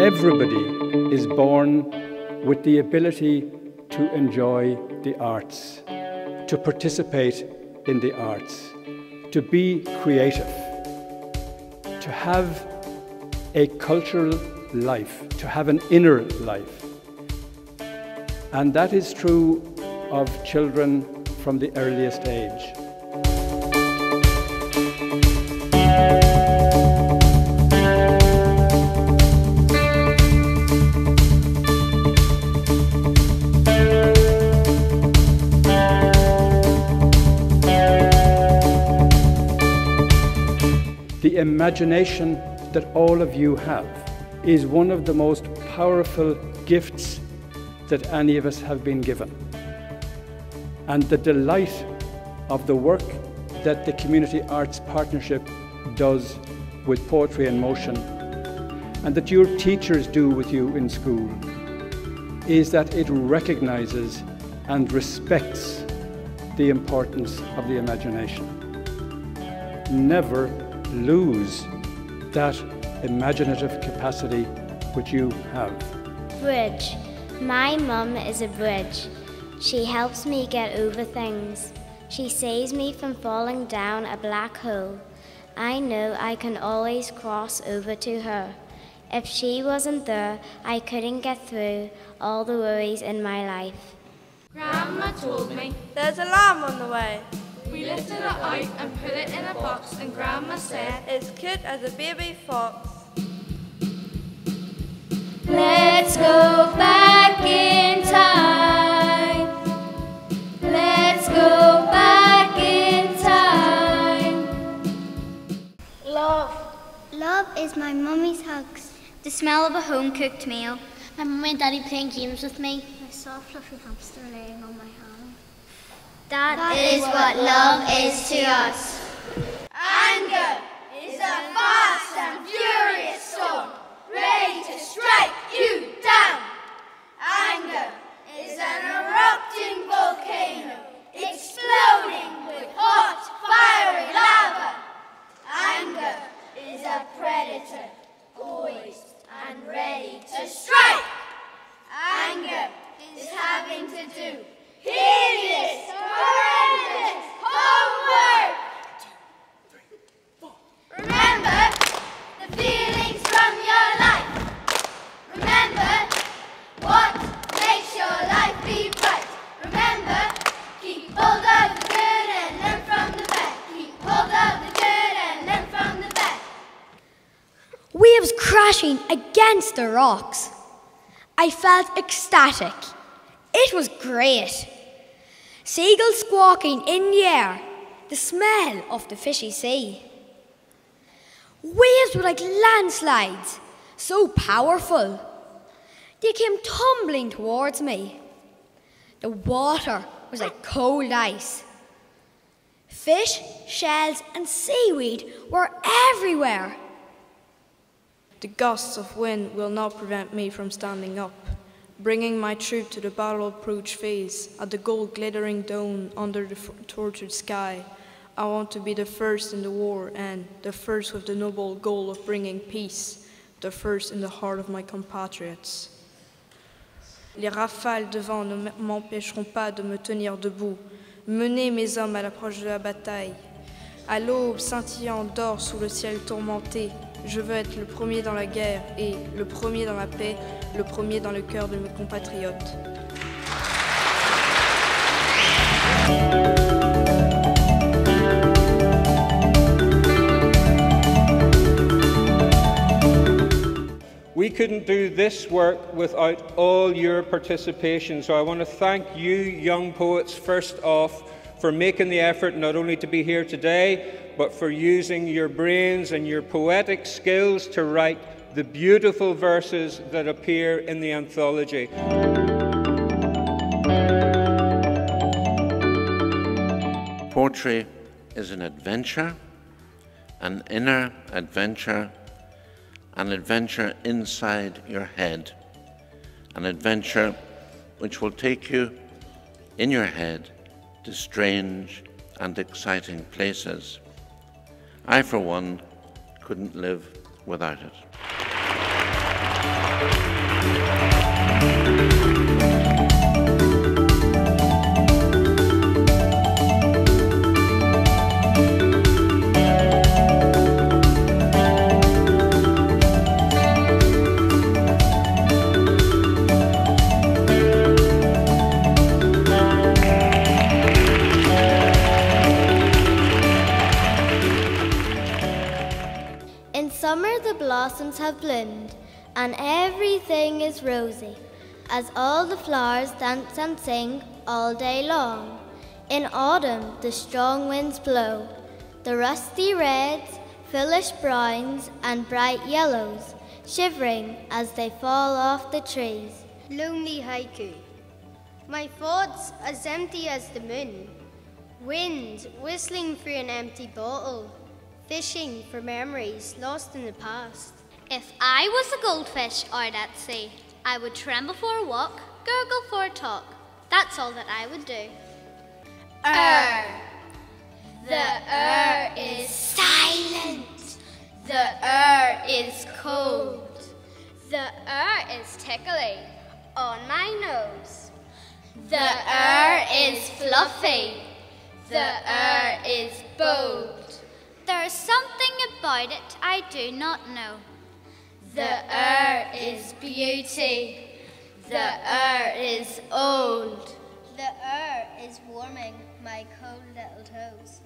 Everybody is born with the ability to enjoy the arts, to participate in the arts, to be creative, to have a cultural life, to have an inner life. And that is true of children from the earliest age. The imagination that all of you have is one of the most powerful gifts that any of us have been given. And the delight of the work that the Community Arts Partnership does with Poetry in Motion and that your teachers do with you in school is that it recognises and respects the importance of the imagination. Never lose that imaginative capacity which you have. Bridge. My mum is a bridge. She helps me get over things. She saves me from falling down a black hole. I know I can always cross over to her. If she wasn't there, I couldn't get through all the worries in my life. Grandma told me There's a lamb on the way. we lifted it out and put it in a box, and Grandma said, It's cute as a baby fox. Let's go back Love is my mummy's hugs. The smell of a home cooked meal. My mummy and daddy playing games with me. My soft fluffy hamster laying on my hand. That is what love is to us. Anger is a fast and furious storm, ready to strike you down. Anger is an erupting volcano, exploding with hot, fiery lava. Anger is a predator, poised and ready to strike. Anger is having to do hideous, horrendous homework. Remember the feelings from your life. Remember what makes your life be bright. Remember, keep hold of the good and learn from the bad. Keep hold of the good and learn from the bad. Waves against the rocks. I felt ecstatic. It was great. Seagulls squawking in the air, the smell of the fishy sea. Waves were like landslides, so powerful. They came tumbling towards me. The water was like cold ice. Fish, shells, and seaweed were everywhere. The gusts of wind will not prevent me from standing up, bringing my troop to the battle approach phase at the gold glittering dome under the tortured sky. I want to be the first in the war and the first with the noble goal of bringing peace, the first in the heart of my compatriots. Les rafales de vent ne m'empêcheront pas de me tenir debout, mener mes hommes à l'approche de la bataille. À l'aube scintillant d'or sous le ciel tourmenté, je veux être le premier dans la guerre et le premier dans la paix, le premier dans le cœur de mes compatriotes. We couldn't do this work without all your participation, so I want to thank you, young poets, first off, for making the effort not only to be here today, but for using your brains and your poetic skills to write the beautiful verses that appear in the anthology. Poetry is an adventure, an inner adventure, an adventure inside your head, an adventure which will take you in your head to strange and exciting places. I, for one, couldn't live without it. Blossoms have bloomed, and everything is rosy, as all the flowers dance and sing all day long. In autumn the strong winds blow, the rusty reds, foolish browns, and bright yellows, shivering as they fall off the trees. Lonely haiku. My thoughts as empty as the moon. Wind whistling through an empty bottle fishing for memories lost in the past. If I was a goldfish out at sea, I would tremble for a walk, gurgle for a talk. That's all that I would do. Er. The er is silent. The er is cold. The er is tickly on my nose. The er is fluffy. The er is bold there is something about it I do not know. The air is beauty. The air is old. The air is warming my cold little toes.